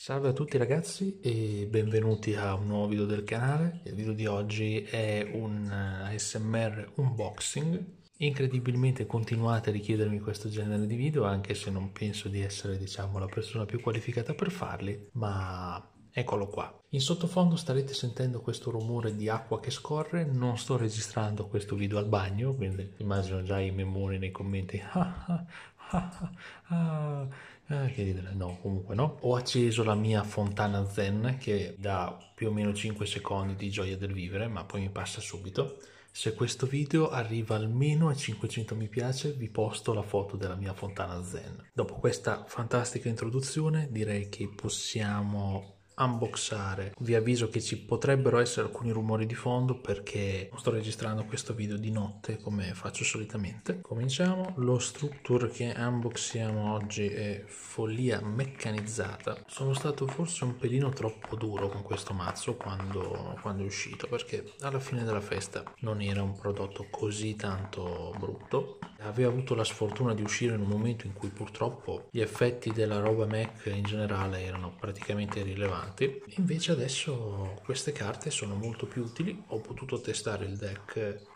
Salve a tutti ragazzi e benvenuti a un nuovo video del canale. Il video di oggi è un eh, ASMR unboxing. Incredibilmente continuate a richiedermi questo genere di video anche se non penso di essere diciamo la persona più qualificata per farli, ma eccolo qua. In sottofondo starete sentendo questo rumore di acqua che scorre, non sto registrando questo video al bagno, quindi immagino già i memoni nei commenti. Ah, ah, ah, ah. Che ridere, no, comunque no. Ho acceso la mia fontana zen che dà più o meno 5 secondi di gioia del vivere, ma poi mi passa subito. Se questo video arriva almeno a 500 mi piace, vi posto la foto della mia fontana zen. Dopo questa fantastica introduzione, direi che possiamo unboxare. Vi avviso che ci potrebbero essere alcuni rumori di fondo perché sto registrando questo video di notte come faccio solitamente. Cominciamo. Lo structure che unboxiamo oggi è follia meccanizzata. Sono stato forse un pelino troppo duro con questo mazzo quando, quando è uscito perché alla fine della festa non era un prodotto così tanto brutto. Aveva avuto la sfortuna di uscire in un momento in cui purtroppo gli effetti della roba Mac in generale erano praticamente irrilevanti importanti. Invece adesso queste carte sono molto più utili. Ho potuto testare il deck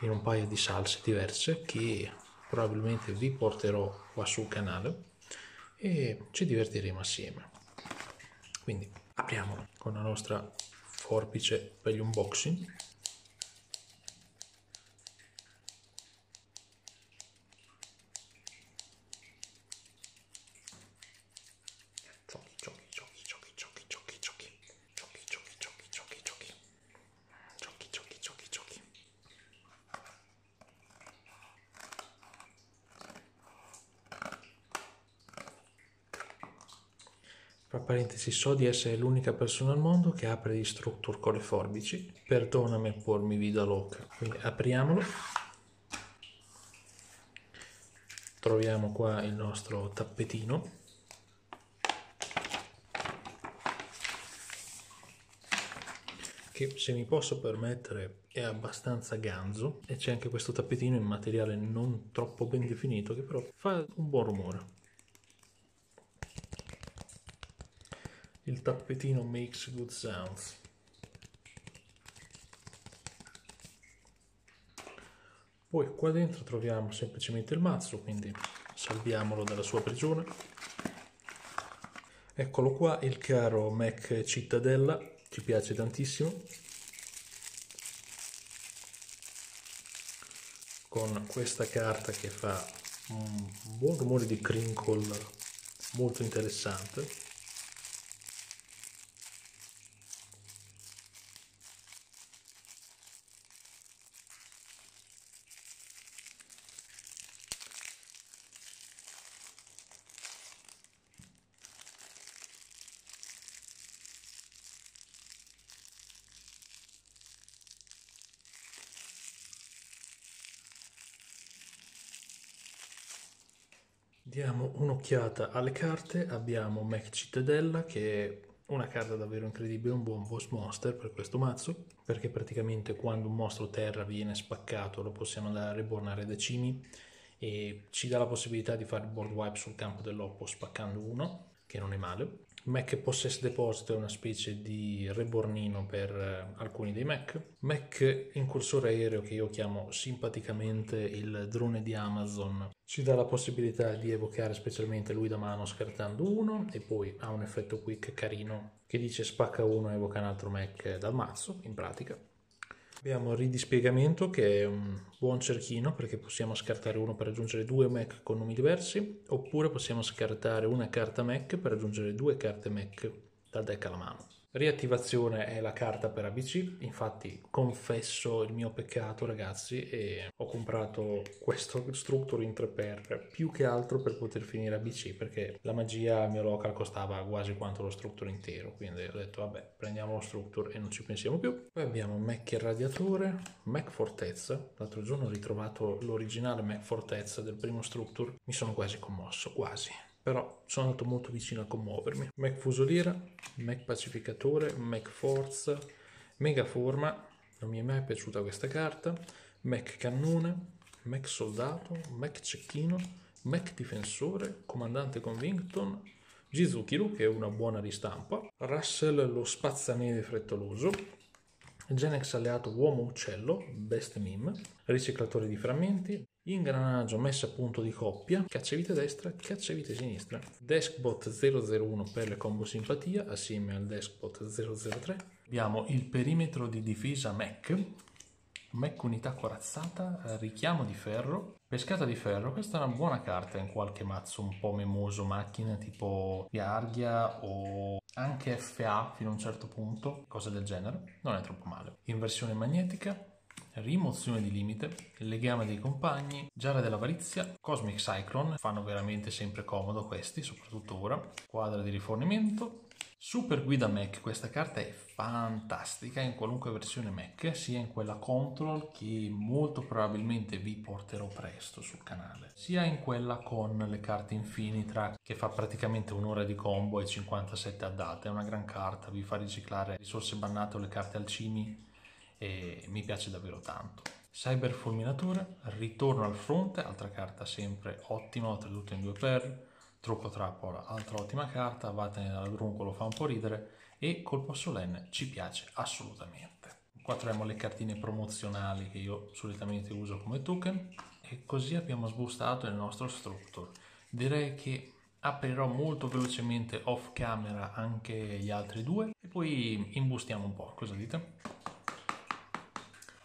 in un paio di salse diverse che probabilmente vi porterò qua sul canale e ci divertiremo assieme. Quindi apriamo con la nostra forbice per gli unboxing Tra parentesi, so di essere l'unica persona al mondo che apre gli structure con le forbici. Perdonami por mi vida loca. Quindi apriamolo. Troviamo qua il nostro tappetino. Che se mi posso permettere è abbastanza ganzo e c'è anche questo tappetino in materiale non troppo ben definito che però fa un buon rumore. Il tappetino makes good sounds. Poi qua dentro troviamo semplicemente il mazzo quindi salviamolo dalla sua prigione. Eccolo qua il caro Mac Cittadella ci piace tantissimo. Con questa carta che fa un buon rumore di crinkle molto interessante Diamo un'occhiata alle carte, abbiamo Mac Cittadella che è una carta davvero incredibile, un buon boss monster per questo mazzo, perché praticamente quando un mostro terra viene spaccato lo possiamo andare a rebornare a decimi e ci dà la possibilità di fare board wipe sul campo dell'oppo spaccando uno, che non è male. Mac Possess Deposit è una specie di rebornino per eh, alcuni dei Mac. Mac Incursore Aereo che io chiamo simpaticamente il drone di Amazon ci dà la possibilità di evocare specialmente lui da mano scartando uno e poi ha un effetto quick carino che dice spacca uno e evoca un altro Mac dal mazzo in pratica. Abbiamo il ridispiegamento che è un buon cerchino perché possiamo scartare uno per aggiungere due Mac con nomi diversi oppure possiamo scartare una carta Mac per aggiungere due carte Mac dal deck alla mano. Riattivazione è la carta per ABC, infatti confesso il mio peccato ragazzi e ho comprato questo structure in 3x più che altro per poter finire ABC perché la magia mio local costava quasi quanto lo structure intero, quindi ho detto vabbè prendiamo lo structure e non ci pensiamo più. Poi abbiamo Mac il radiatore, Mac Fortezza, l'altro giorno ho ritrovato l'originale Mac Fortezza del primo structure, mi sono quasi commosso, quasi però sono andato molto vicino a commuovermi. Mac Fusoliera, Mac Pacificatore, Mac Forza, Mega Forma, non mi è mai piaciuta questa carta, Mac Cannone, Mac Soldato, Mac Cecchino, Mac Difensore, Comandante Convington, Jizukiru, che è una buona ristampa, Russell lo spazzaneve frettoloso, Genex alleato uomo uccello, best meme, riciclatore di frammenti, ingranaggio messo a punto di coppia, cacciavite destra, cacciavite sinistra, Deskbot 001 per le combo simpatia assieme al Deskbot 003. Abbiamo il perimetro di difesa Mac, Mac unità corazzata, richiamo di ferro, pescata di ferro, questa è una buona carta in qualche mazzo un po' memoso macchina tipo Arghia o anche FA fino a un certo punto, cose del genere, non è troppo male. Inversione magnetica, rimozione di limite, legame dei compagni, giara dell'avarizia, Cosmic Cyclone, fanno veramente sempre comodo questi, soprattutto ora, quadra di rifornimento, Super guida Mac, questa carta è fantastica in qualunque versione Mac, sia in quella Control che molto probabilmente vi porterò presto sul canale, sia in quella con le carte Infinitra che fa praticamente un'ora di combo e 57 addate, è una gran carta, vi fa riciclare risorse bannate o le carte alcimi e mi piace davvero tanto. Cyber Fulminatore, ritorno al fronte, altra carta sempre ottima, tradotta in 2x, Trucco trappola, altra ottima carta, Vattene dal gruncolo fa un po' ridere e Colpo solenne ci piace assolutamente. Qua troviamo le cartine promozionali che io solitamente uso come token e così abbiamo sbustato il nostro structure. Direi che aprirò molto velocemente off camera anche gli altri due e poi imbustiamo un po', cosa dite?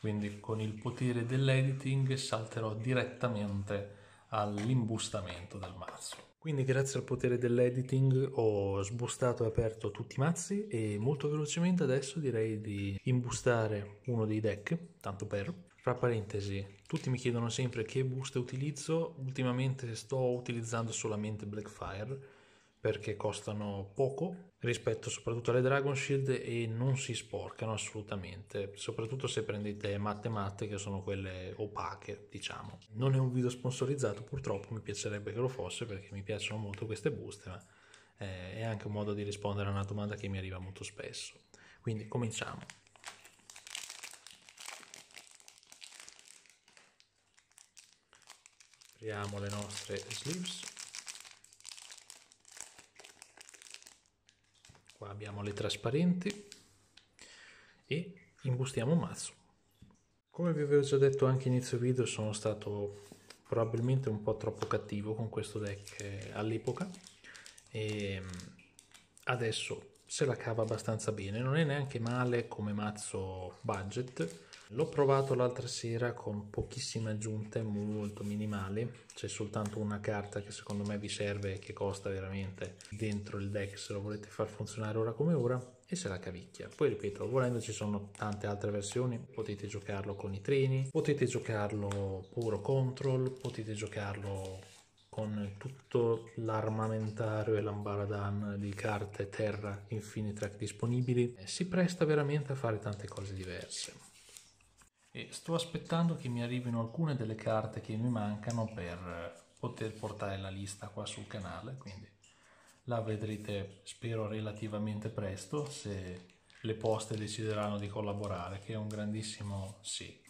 Quindi con il potere dell'editing salterò direttamente all'imbustamento del mazzo. Quindi grazie al potere dell'editing ho sbustato e aperto tutti i mazzi e molto velocemente adesso direi di imbustare uno dei deck, tanto per. Fra parentesi, tutti mi chiedono sempre che buste utilizzo, ultimamente sto utilizzando solamente Blackfire perché costano poco rispetto soprattutto alle Dragon Shield e non si sporcano assolutamente, soprattutto se prendete matte matte che sono quelle opache, diciamo. Non è un video sponsorizzato, purtroppo mi piacerebbe che lo fosse perché mi piacciono molto queste buste, ma eh, è anche un modo di rispondere a una domanda che mi arriva molto spesso. Quindi cominciamo. Apriamo le nostre sleeves. Qua abbiamo le trasparenti e imbustiamo un mazzo. Come vi avevo già detto anche inizio video sono stato probabilmente un po' troppo cattivo con questo deck eh, all'epoca. E mm, adesso se la cava abbastanza bene. Non è neanche male come mazzo budget L'ho provato l'altra sera con pochissime aggiunte, molto minimali. C'è soltanto una carta che secondo me vi serve e che costa veramente dentro il deck se lo volete far funzionare ora come ora e se la cavicchia. Poi ripeto, volendo ci sono tante altre versioni, potete giocarlo con i treni, potete giocarlo puro control, potete giocarlo con tutto l'armamentario e l'ambaradan di carte terra Infinitrack disponibili. Si presta veramente a fare tante cose diverse e sto aspettando che mi arrivino alcune delle carte che mi mancano per poter portare la lista qua sul canale quindi la vedrete spero relativamente presto se le poste decideranno di collaborare che è un grandissimo sì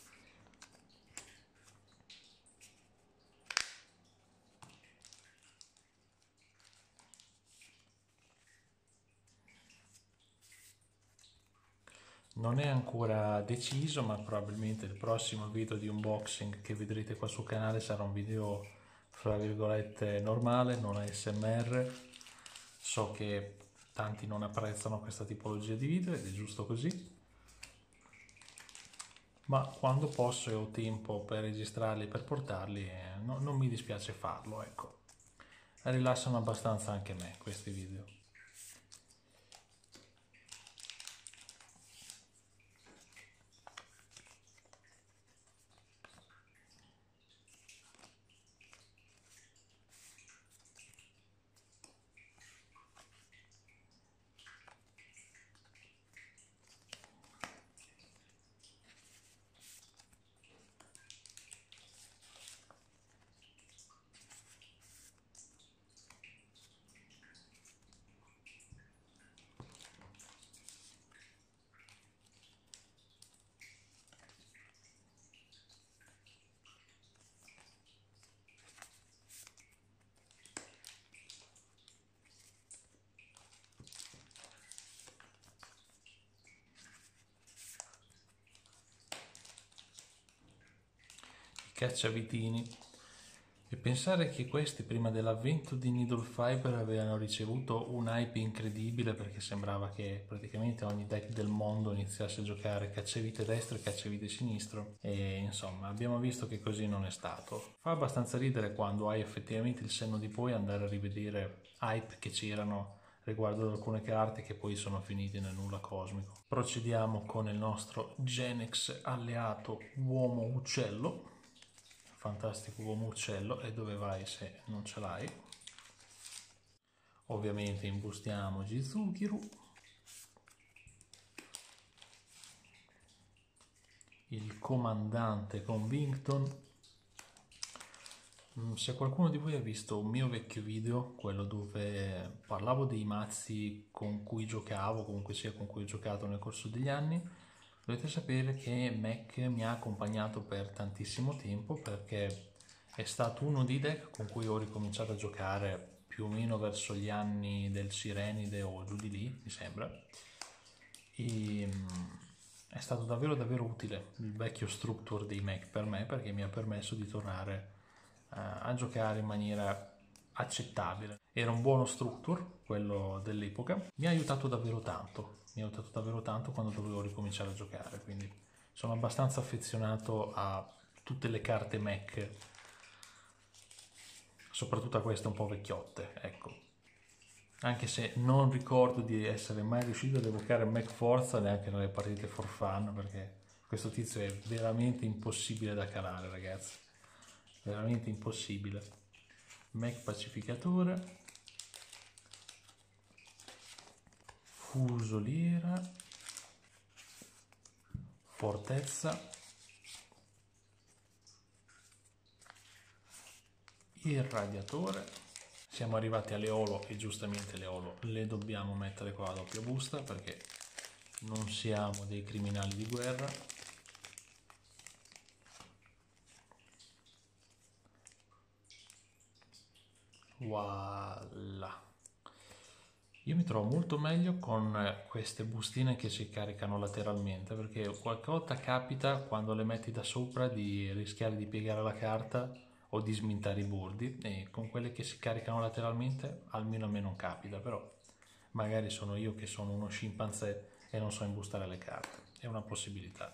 non è ancora deciso ma probabilmente il prossimo video di unboxing che vedrete qua sul canale sarà un video fra virgolette normale non ASMR so che tanti non apprezzano questa tipologia di video ed è giusto così. Ma quando posso e ho tempo per registrarli e per portarli eh, no, non mi dispiace farlo ecco. Rilassano abbastanza anche me questi video cacciavitini e pensare che questi prima dell'avvento di Needle Fiber avevano ricevuto un hype incredibile perché sembrava che praticamente ogni deck del mondo iniziasse a giocare cacciavite destro e cacciavite sinistro e insomma abbiamo visto che così non è stato. Fa abbastanza ridere quando hai effettivamente il senno di poi andare a rivedere hype che c'erano riguardo ad alcune carte che poi sono finite nel nulla cosmico. Procediamo con il nostro Genex alleato uomo uccello fantastico uomo uccello e dove vai se non ce l'hai? Ovviamente imbustiamo Jizukiru il comandante Convington mm, se qualcuno di voi ha visto un mio vecchio video, quello dove parlavo dei mazzi con cui giocavo, comunque sia con cui ho giocato nel corso degli anni, Dovete sapere che Mac mi ha accompagnato per tantissimo tempo perché è stato uno dei deck con cui ho ricominciato a giocare più o meno verso gli anni del Sirenide o giù di lì, mi sembra. E, mm, è stato davvero davvero utile il vecchio structure dei Mac per me perché mi ha permesso di tornare uh, a giocare in maniera accettabile. Era un buono structure, quello dell'epoca, mi ha aiutato davvero tanto mi ha aiutato davvero tanto quando dovevo ricominciare a giocare, quindi sono abbastanza affezionato a tutte le carte Mac, soprattutto a queste un po' vecchiotte, ecco. Anche se non ricordo di essere mai riuscito ad evocare Mac Forza neanche nelle partite for fun, perché questo tizio è veramente impossibile da calare, ragazzi. Veramente impossibile. Mac pacificatore fusoliera, fortezza, irradiatore. Siamo arrivati alle olo e giustamente le olo le dobbiamo mettere qua a doppia busta perché non siamo dei criminali di guerra. Voilà. Io mi trovo molto meglio con eh, queste bustine che si caricano lateralmente perché qualche volta capita quando le metti da sopra di rischiare di piegare la carta o di smintare i bordi e con quelle che si caricano lateralmente almeno a me non capita però magari sono io che sono uno scimpanzé e non so imbustare le carte. È una possibilità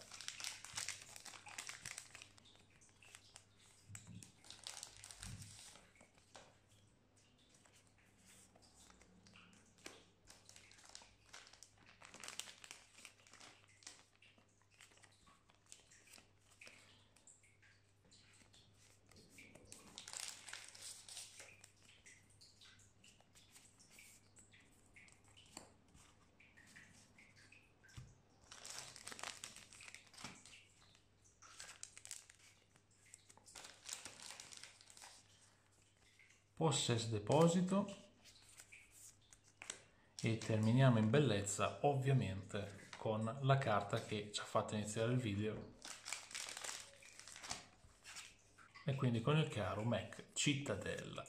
possess deposito. E terminiamo in bellezza ovviamente con la carta che ci ha fatto iniziare il video. E quindi con il caro Mac Cittadella.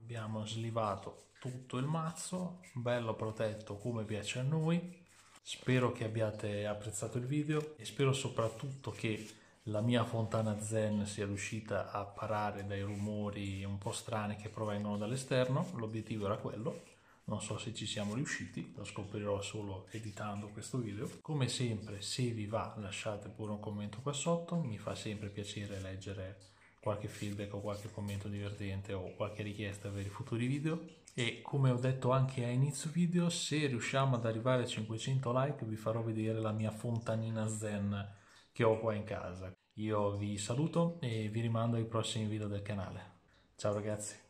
Abbiamo slivato tutto il mazzo bello protetto come piace a noi. Spero che abbiate apprezzato il video e spero soprattutto che la mia fontana zen sia riuscita a parare dai rumori un po' strani che provengono dall'esterno, l'obiettivo era quello, non so se ci siamo riusciti, lo scoprirò solo editando questo video. Come sempre, se vi va lasciate pure un commento qua sotto, mi fa sempre piacere leggere qualche feedback o qualche commento divertente o qualche richiesta per i futuri video. E come ho detto anche a inizio video se riusciamo ad arrivare a 500 like vi farò vedere la mia fontanina zen che ho qua in casa io vi saluto e vi rimando ai prossimi video del canale. Ciao ragazzi!